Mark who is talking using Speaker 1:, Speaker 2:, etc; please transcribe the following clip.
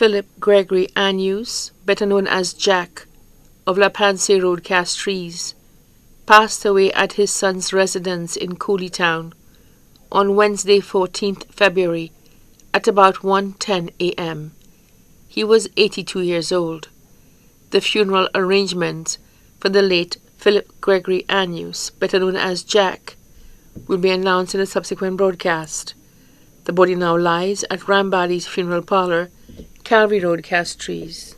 Speaker 1: Philip Gregory Anius, better known as Jack, of La Pensée Road, Castries, passed away at his son's residence in Cooleytown on Wednesday, 14th February, at about 1:10 a.m. He was 82 years old. The funeral arrangements for the late Philip Gregory Anius, better known as Jack, will be announced in a subsequent broadcast. The body now lies at Rambali's funeral parlor, Calvary Road, Castries.